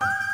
you